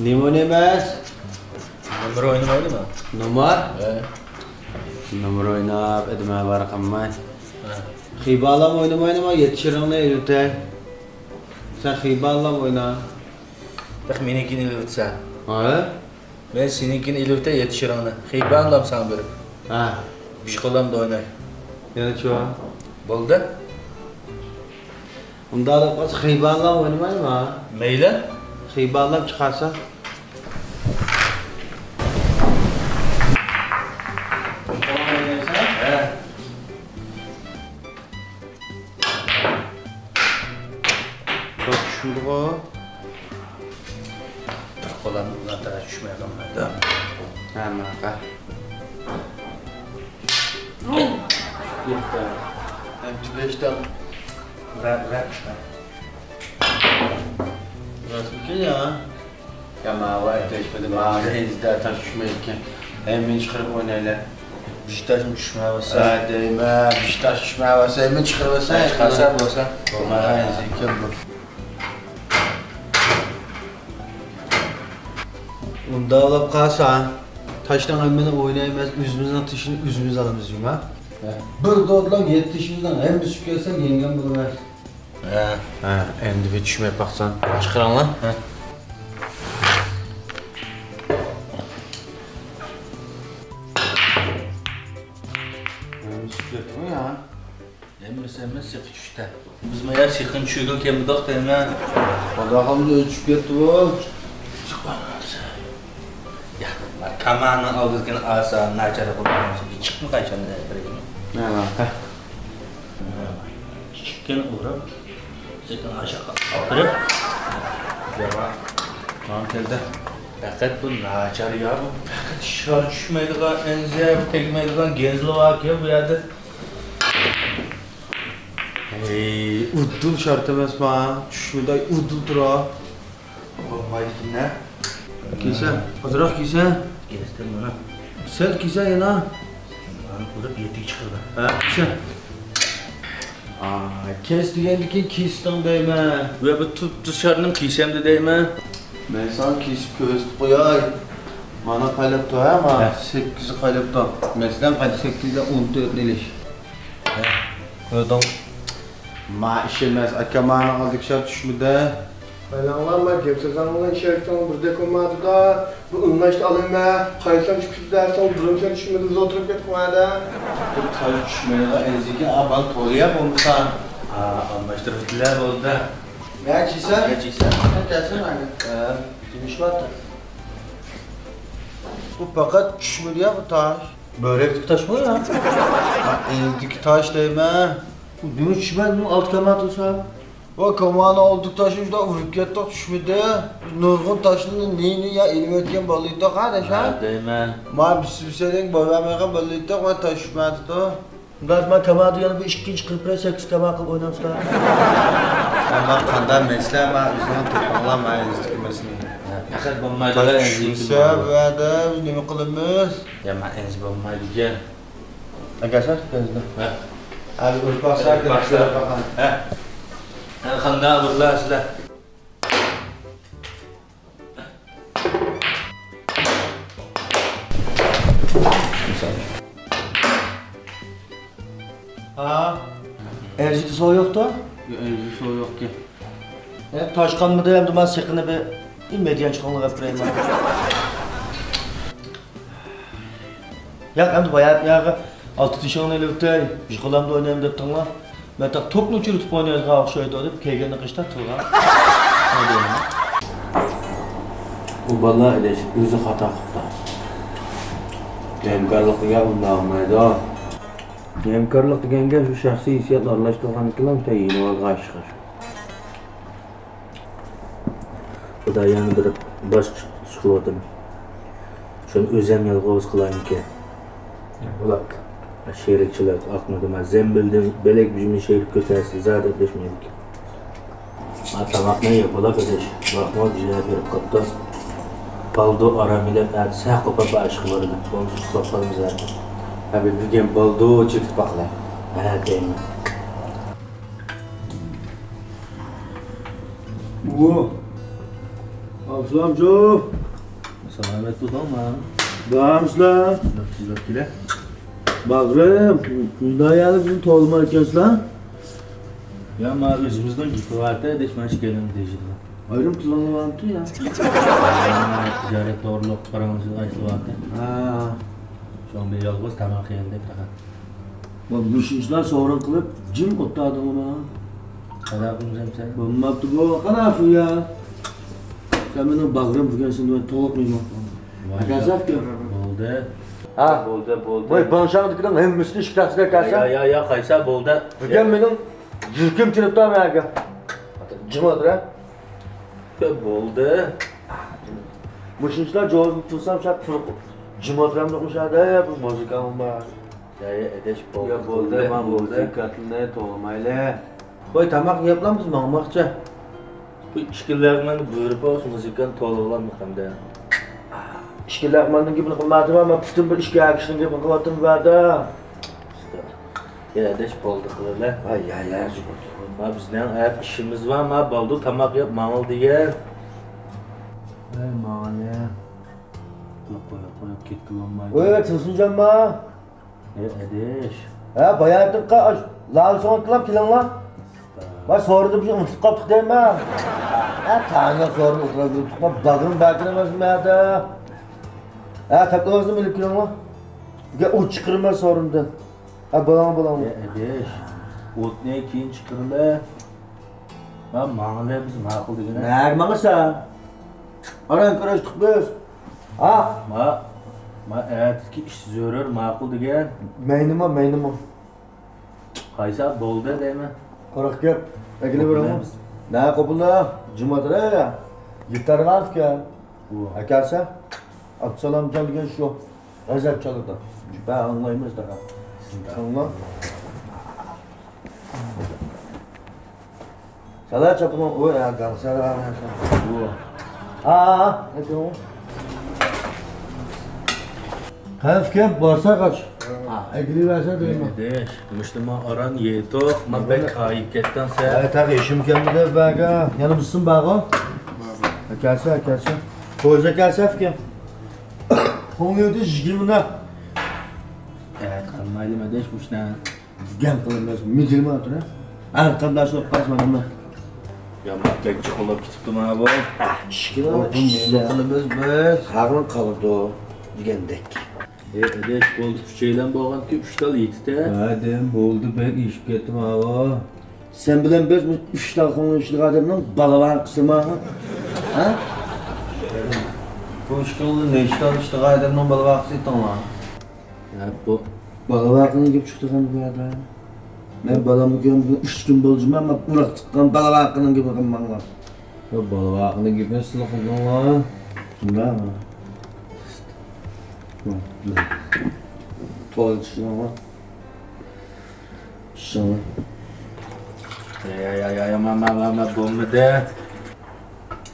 limon emas numar o'ynamaydimi? Numar? Numar o'ynab idma bari qilmay xibalam o'ynamaydimi? Yetishiringni elutay sen xibalam o'yna. Bak menikini ha? Men senikini ilutay yetishingni xibalam san berib ha. Ishqolamda o'ynay. Yana chu bo'ldi. Unda qolsa xibalab o'ynamaymi mayli. Xibalab chiqarsa. Ha. Hem tüleştim. Ver ver. Burası bir ya. Ya ma var teşmedi ma izde taş düşmeyken. Hemen çıkarıp oynayla. Biştaşım düşmeye basa. Hadi ma bir taş düşmeye varsa hemen çıkarırsa. Sen çıkarsa bolsa. Ma zikem bu. Unda alıp kalsa taştan hemen oynayamaz, üzümüzün ateşini üzümüz alamız ha. Bir dodlam yetişimizden hem biz şükürsen yengem bulmaz. He. Ha, endi bir düşmeye baksan. Çıkaran lan. He. Hem şükür mü ya? Emmi sen mi sıkı düştü? Biz ya sıkın çüğgül kemi dok değil mi? O da ölçüp yetti bu. Bak kamanı aldırken asa, nacara bulamamışsın. Bir çıkma kaçan ne bileyim. Ne var? Heh. Çıkken uğrap, sıkın aşağı kaldırıp. Devam. Tamam geldi. Fakat bu nacar ya bu. Fakat dışarı düşmeydiğen, enze tekmeydiğen genzli var ya bu yerde. Hey, uddul şart emas ma. Tushmiday uddul tura. Olmaydı ki ne? Kiysa, ozroq kiysa. Gezdim bunu. Sel kiysa yana. Bana kurup yetik çıkırdı. Ha, kiysa. Aa, kes degandiki kiysdan deyman. Ve bu tut dışarının kiysem de değil mi? Men san kesib ko'rsatib qo'yay. Mana qaylab tur ha, ma Ha. 8 qaylab tur. Masalan, qayda 8 dan 14 nelish. Koydum. Ma ish emas, aka mani oldik Baylanlarma, gevsezanlar içerikten burada komadı da bu ınlaştı alınma, kayıtsan çıkıp dersen durum sen düşünmedin biz oturup git kumada. Bu qayda tushmaydi, enziga abal to'g'riyap bo'lmasa. Aa, anlaştırdılar oldu. Ne kiysa? Ne kiysa? Ne kiysa mani? Ha, demiş var da. Bu fakat tushmaydi ya bu taş. Börek taş bu ya. Ha, evdeki taş değme. Bu ne düşmez mi alt kemat olsa? va komanda oldik tashlab shunday urib ketdik tushmidi nurg'un tashni neyini ya ilib o'tgan bo'ldik qarash ha deyman man bisbisadeng bo'lmagan bo'ldik man tashmadi Bundan ben kamarda yana bir ikkinchi qilib sekiz kamar qilib o'ynamsizlar. Hamma qanday meslar, men o'zini to'planmayizdik mesni. Faqat bo'lmaydi. Sabada nima qilamiz? Ya men enz bo'lmaydigan. Agar sar, Ha. Ali o'rpasar, o'rpasar. Ha. Yani kanda vurdular sizler. Ha? Erzidi soğuk yoktu. Enzi soğuk yok ki. Hep taşkan mı diyeyim ben sıkını bir inmediyen çıkanlık yaptırayım ben. Ya hem de bayağı ya altı tişörtün elbette bir kolamda oynayayım deyip tanla. mayerda to'pni uchirib o'ynayotganga o'xshaydi deb kelgan qishda turgan u bola o'zi xato qilibdi hamkorlik qilgan bunday bo'lmaydi hamkorlik deganga shu shaxsiy hissiyat aralash turgannikilar yeyinolg'a Bu da yana bir boshqa ish özəm shuni o'zim qılayın ki. bo'ladi. Şehirlikçiler aklına demez. Zembildim, belek bizim şehirlik kötesi zaten deşmedik. Atamak ne yapıla kardeş? Bakma güzel bir katta. Baldo aramile ben sağ kopa baş kılardı. Konsuz kapalım zaten. abi degan baldo chekib baqla. Ha değil mi? Bu Aslanım Selamet tutma. Bağımsızlar. Yok güle. Bağrım. Kunda yani bizim toğlum arkadaşlar. Ya ama özümüzden gipi vardı. Deşmen şikelim diyeceğim. Ayrım vardı ya. Ticaret doğruluk paramızı ayısı vardı. Ha. Şu an bir yalnız tamak yerinde bir takım. Bu işler sonra kılıp cim otta adamı bana. Kadar kumzem sen. Ben baktı bu kanafı ya. Sen benim bağrım fıkasını ben toğuk muyum? Akazaf ki. Bolda. bo'ldi bo'ldi voy banshannikdan ham musni shikastga kelsa yo yo yo qaysa bo'ldi. Bugun mening yurkim kirib turmayapti jim o'tir bo'ldi. Mushunchalar jo'zni tursam shu turib jim o'tiram deb bu muzikam bor yo bo'ldi man bo'ldi katlni to'g'rimayli voy tamoq yeplamiz manmoqcha bu ishkilarni buyurib muzikani to'liqlanmi hamda İşkiler manın gibi kılmadım ama bütün bir işki akışın gibi kılmadım vardı. Ya edeş bolda kılırlar. Ay ya ya Ma bizden eğer işimiz var ma baldu tamak yap mağıl diye. Ay mane. Yok yok yok git kullanmayı. Oy evet sızıncan ma. Ya edeş. Ha bayağı ettim ka. Lal son kılap kilan lan. Bak sordu bir şey unuttuk kaptık değil mi? Ha tane sordu oturup tutma bagın beklemez mi ya da? Ha bilip kilan lan. Gel o çıkırma sorundu. Ha balama balama. Ya edeş. Ot ne kiyin çıkırla. Ma mağıl biz mağıl diye. Nerede sen? Aran karıştık biz. Ha? Ma ma eğer ki iş zörür mağıl diye. Meynima meynima. Kaysa bolda değil mi? Korak yap. Ekili bir ama. Ne kopula? Cumadır ya. Gitar gaf ya. Bu. Akasa. Absalam çalgen şu. Rezep çalıdı. Ben anlayımız da. Anla. Salah çapımı o ya ya. Bu. Aa, ne diyor? Kalf kim? Varsa kaç. Ha, ekili verse değil mi? Edeş. Müslüman aran yetok. Ma bek kayıp ketten sen. Evet abi işim kendine baga. Yanımızsın baga. Akasa akasa. Koza akasa fikir. to'ngida yigirma qilmaydi nima deyish ushdan gap qilmas mijilmayaptira anqablashib kaçma bunu Ya matdak çikolak ketibdi mana bu qilibmiz biz. Haqni o degandek. Dek bo'ldi puchaylan borganki uch tal yetdida. Hadem bo'ldi bek eshib ketdim havo sen bilen biz uch tal qilishlik odamni balavan qismi ha? Üç dakika ne üç dakika üç dakika adamın balavan kısmı lan. Ya bu Balavakını gibi çıktı kan bu yada. Ben balamı gördüm üç gün bolcum ama bırak çıkan balavakının gibi kan bana. Ya balavakını gibi nasıl kıldın lan? Ben mi? Tuval çıkıyor ama. Şunu. ya ya ya ya ma ma ma ma bomba de. Ya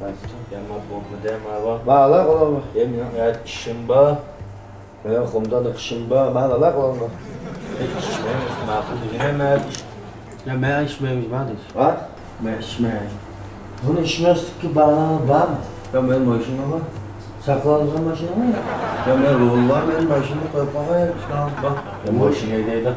ma bomba de ma va. Bağla kolama. Hem ya ya işim ba. Ya kumda da kışın ba. Bağla kolama. Hiç işmemiş makul yine mi? Ya ben içmemiş ben Ha? Ben içmemiş. Bunu içmezdik ki bana var mı? Ya benim başıma var. Sakladığım başına var ya. Ya ben rol var benim koyup bakaya işte bak. Ya işin neydeydi?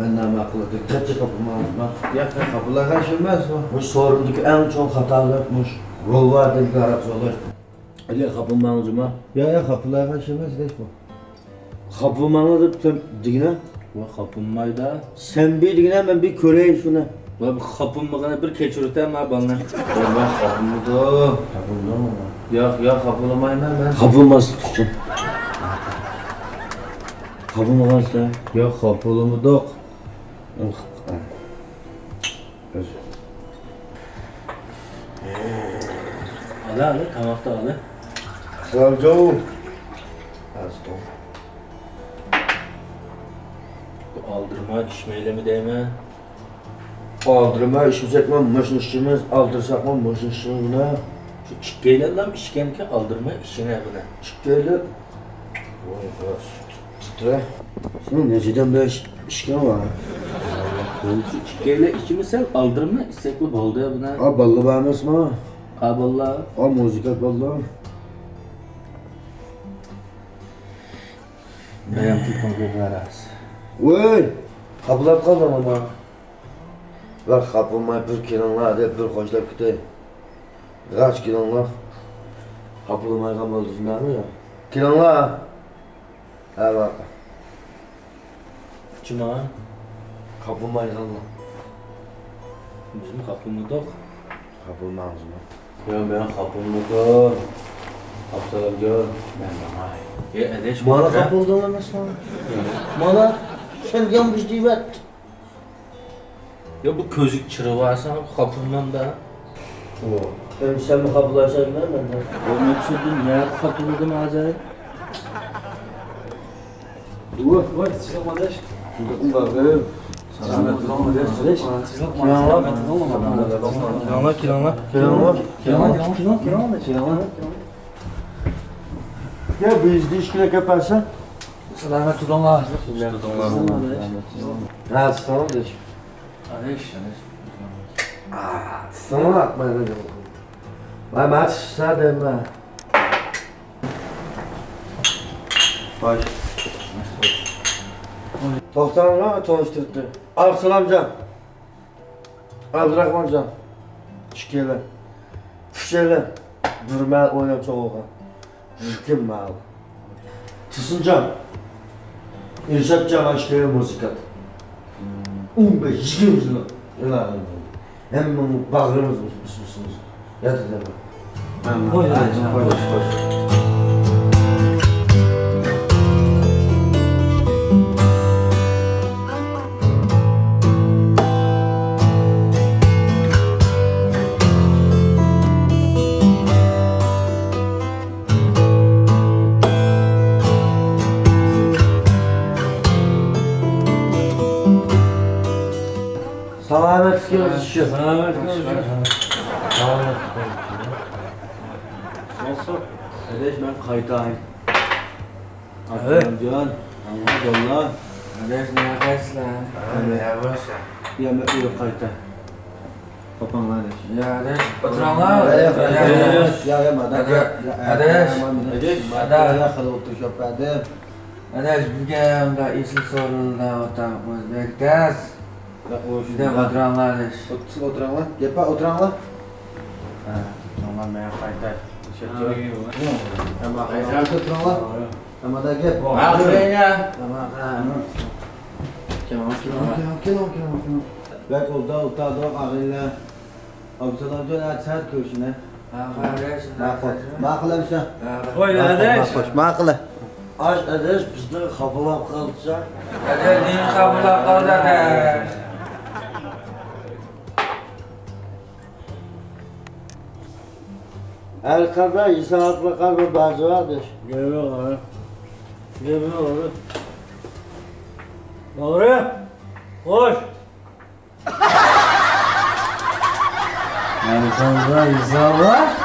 Ben de akıllı dikkatli kapıma bak. Ya kapılar kaçırmaz mı? Bu sorundaki en çok hatalarmış. Rol var dedik Arap solar. Öyle kapımdan ucuma. Ya ya kapılar kaçırmaz hiç bu. Kapımdan alıp sen digine. Bu kapınmayda. Sen bir digine ben bir köreyim şuna. Bu bir keçürten ma bana. Ya ben kapımı da. Kapımda mı? Ya ya kapılamayın ben. Kapılmaz tutacağım. Kapımı varsa. Ya kapılımı da. Ala ala tamakta ala. Savcı. Bu aldırma işmeyle mi değme? Aldırma işimiz etmem, maşın işimiz, aldırsak mı maşın işimiz Şu çikkeyle lan işken ki aldırma işine buna. Çıkıyla. Vay be. Titre. Senin neceden böyle iş, işken var? Çikkeyle işimi sen aldırma istekli oldu ya buna. Ha ballı bağırmasın ha. Kabullar. O müzik vallahi. Benim tutun kırarız. Vay! Kapılar kaldım ama. Bak kapıma bir kilanlar hep bir koşlar gitti. Kaç kilanlar? Kapıma kalmadı şimdi ya. Kilanlar. Evet. Cuma. Kapıma kalma. Bizim kapımızda yok. Kapıma ağzıma. Ya benim kapımızda. Kaptalar gör. Ben de hay. Ya edeş Bana kapıldı mı mesela? Bana sen yanlış değil et. Ya bu közük çırı varsa kapımdan da. Hem sen mi kapılaşan ben de. Olmak için ya kapımızda acayip. Dur, vay, size kardeş. Bakayım. Kilanlar kilanlar. Kilanlar. Ya biz de işkile yaparsan. Selamet tutanlar. Ha, tamam da. Adeş adeş. Sana atma ne demek. Vay maç sadece ben. Baş. Tohtanla tanıştırdı. Arslan amcam. Abdurrahman amcam. Şikeler. Fişeler. Durma oynam çoğuğa. Kim mal. Tısıncam. İrşat cam aşkaya müzikat. 15 20 yıl. Yılan. Hem bağrımız mısınız? Yat edemem. Koy, Koy, koy, koy, koy. Nasıl? Kardeş ben kaytayım. Evet. Can. Anadolu. Adeş ne yaparsın? Yemek yok kayta. Kapan kardeş. Ya adeş. Oturanlar. Ya ya Ya adeş. ya ya madem. Adeş. Adeş. Adeş. Ya khalı otur şapade. Adeş bugün da isim sorulda otamız bekleriz. Ya o Bir de oturanlar adeş. Otur oturan lan. Gel pa oturan lan. Ha, oturanlar meğer kaytar. Ama kayta oturan lan. Ama da gel. Aferin ya. Tamam. Kemal Kemal Kemal Kemal. Bak oldu oldu da ağıyla. Abdullah Can açar köşüne. Aferin. Maqul. Maqul sen. Oy adeş. Maqul. Ash adash bizni qabulab qilsa. Adeş neyin kabul kaldı kadar isaatla qabul bazı adash. Geliyor abi. Geliyor abi. Doğru. Sonra izah var.